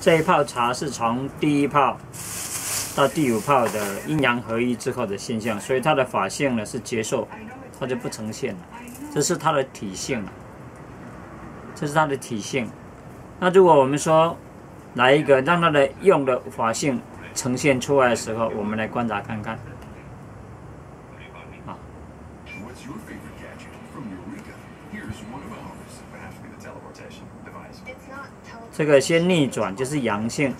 这一泡茶是从第一泡到第五泡的阴阳合一之后的现象，所以它的法性呢是接受，它就不呈现了，这是它的体性。了，这是它的体性。那如果我们说来一个让它的用的法性呈现出来的时候，我们来观察看看。What's 这个先逆转就是阳性，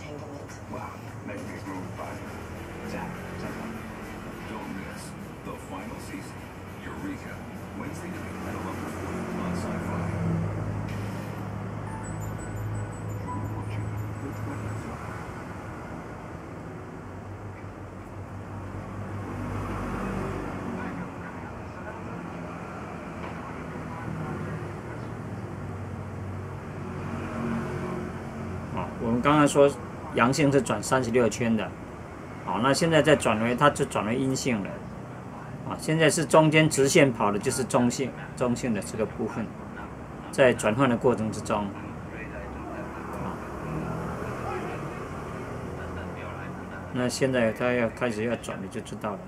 刚刚说阳性是转三十六圈的，好，那现在再转为它就转为阴性了，啊，现在是中间直线跑的就是中性，中性的这个部分，在转换的过程之中，啊，那现在它要开始要转你就知道了。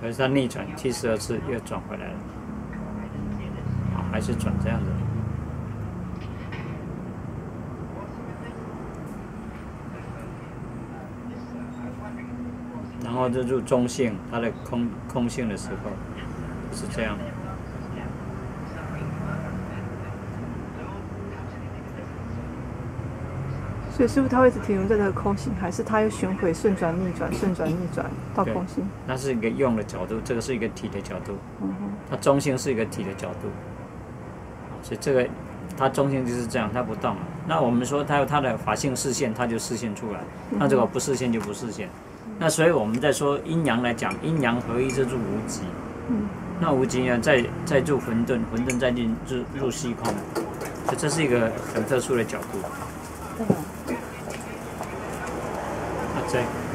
可是它逆转七十二次又转回来了，还是转这样子。然后就入中性，它的空空性的时候是这样。的所以师傅他会一直停留在这个空性，还是他又巡回顺转逆转顺转逆转 到空性？那是一个用的角度，这个是一个体的角度，嗯哼，它中心是一个体的角度，所以这个它中心就是这样，它不动了。那我们说它有它的法性视线，它就视线出来；那这个不视线就不视线。那所以我们在说阴阳来讲，阴阳合一这入无极，嗯，那无极呢再再入混沌，混沌再进入入虚空，所以这是一个很特殊的角度。嗯那这